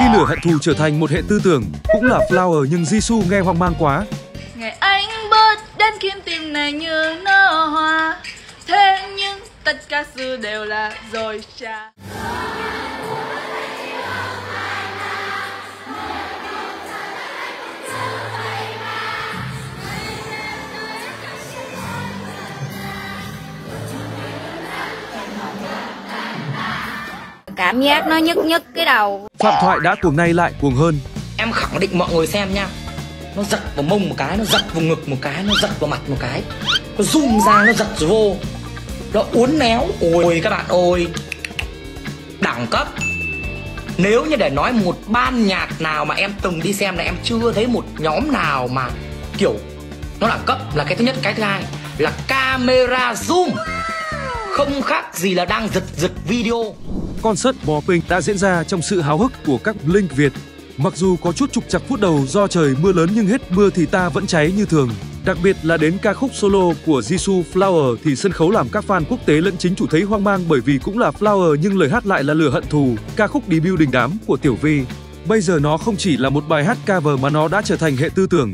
Khi lửa hận thù trở thành một hệ tư tưởng, cũng là flower nhưng Jisoo nghe hoang mang quá. Ngày anh bớt đến khiến tim này như nở hoa Thế nhưng tất cả sự đều là rồi cha cảm giác nó nhức nhức cái đầu. Phạm Thoại đã cuồng nay lại cuồng hơn. Em khẳng định mọi người xem nha. Nó giật vào mông một cái, nó giật vào ngực một cái, nó giật vào mặt một cái. Nó zoom ra, nó giật vô Nó uốn néo, ôi các bạn ơi. Đẳng cấp. Nếu như để nói một ban nhạc nào mà em từng đi xem là em chưa thấy một nhóm nào mà kiểu Nó đẳng cấp là cái thứ nhất, cái thứ hai là camera zoom. Không khác gì là đang giật giật video Concert Boping đã diễn ra trong sự háo hức của các Blink Việt. Mặc dù có chút trục trặc phút đầu do trời mưa lớn nhưng hết mưa thì ta vẫn cháy như thường. Đặc biệt là đến ca khúc solo của Jisoo Flower thì sân khấu làm các fan quốc tế lẫn chính chủ thấy hoang mang bởi vì cũng là Flower nhưng lời hát lại là lửa hận thù, ca khúc debut đình đám của Tiểu Vi. Bây giờ nó không chỉ là một bài hát cover mà nó đã trở thành hệ tư tưởng.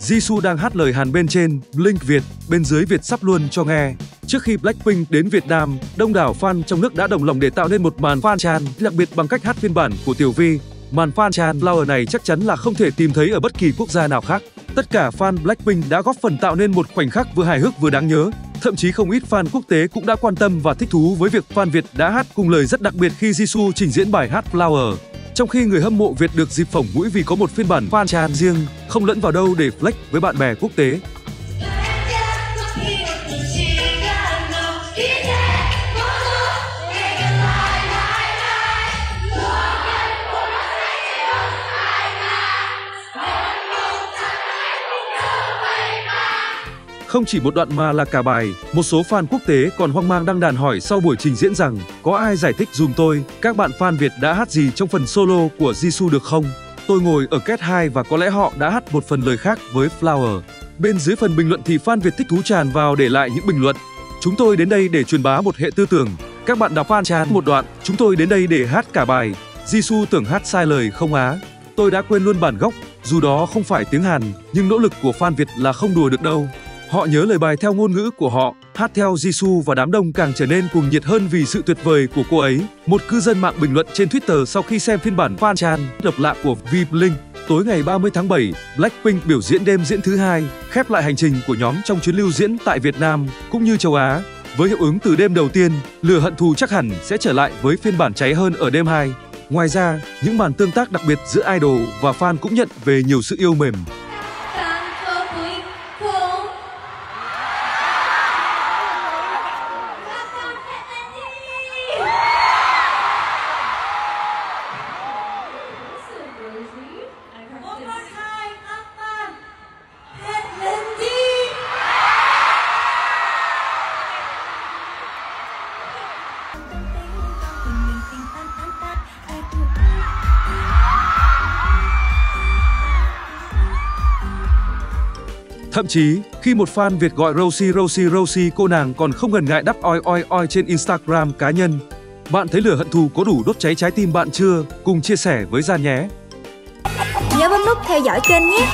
Jisoo đang hát lời Hàn bên trên, Blink Việt, bên dưới Việt sắp luôn cho nghe. Trước khi Blackpink đến Việt Nam, đông đảo fan trong nước đã đồng lòng để tạo nên một màn fan chan đặc biệt bằng cách hát phiên bản của Tiểu Vi. Màn fan chan flower này chắc chắn là không thể tìm thấy ở bất kỳ quốc gia nào khác. Tất cả fan Blackpink đã góp phần tạo nên một khoảnh khắc vừa hài hước vừa đáng nhớ. Thậm chí không ít fan quốc tế cũng đã quan tâm và thích thú với việc fan Việt đã hát cùng lời rất đặc biệt khi Jisoo trình diễn bài hát Flower. Trong khi người hâm mộ Việt được dịp phỏng mũi vì có một phiên bản fan chan riêng, không lẫn vào đâu để flex với bạn bè quốc tế. Không chỉ một đoạn mà là cả bài, một số fan quốc tế còn hoang mang đăng đàn hỏi sau buổi trình diễn rằng có ai giải thích dùm tôi, các bạn fan Việt đã hát gì trong phần solo của Jisoo được không? Tôi ngồi ở kết 2 và có lẽ họ đã hát một phần lời khác với Flower. Bên dưới phần bình luận thì fan Việt thích thú tràn vào để lại những bình luận. Chúng tôi đến đây để truyền bá một hệ tư tưởng. Các bạn đọc fan tràn một đoạn, chúng tôi đến đây để hát cả bài. Jisoo tưởng hát sai lời không á. Tôi đã quên luôn bản gốc, dù đó không phải tiếng Hàn, nhưng nỗ lực của fan Việt là không đùa được đâu. Họ nhớ lời bài theo ngôn ngữ của họ, hát theo Jisoo và đám đông càng trở nên cuồng nhiệt hơn vì sự tuyệt vời của cô ấy. Một cư dân mạng bình luận trên Twitter sau khi xem phiên bản fan chan độc lạ của V-Blink. Tối ngày 30 tháng 7, Blackpink biểu diễn đêm diễn thứ hai, khép lại hành trình của nhóm trong chuyến lưu diễn tại Việt Nam cũng như châu Á. Với hiệu ứng từ đêm đầu tiên, lửa hận thù chắc hẳn sẽ trở lại với phiên bản cháy hơn ở đêm 2. Ngoài ra, những màn tương tác đặc biệt giữa idol và fan cũng nhận về nhiều sự yêu mềm. Thậm chí, khi một fan Việt gọi Rosie Rosie Rosie cô nàng còn không ngần ngại đắp oi oi oi trên Instagram cá nhân. Bạn thấy lửa hận thù có đủ đốt cháy trái tim bạn chưa? Cùng chia sẻ với Gian nhé! nhớ bấm nút theo dõi kênh nhé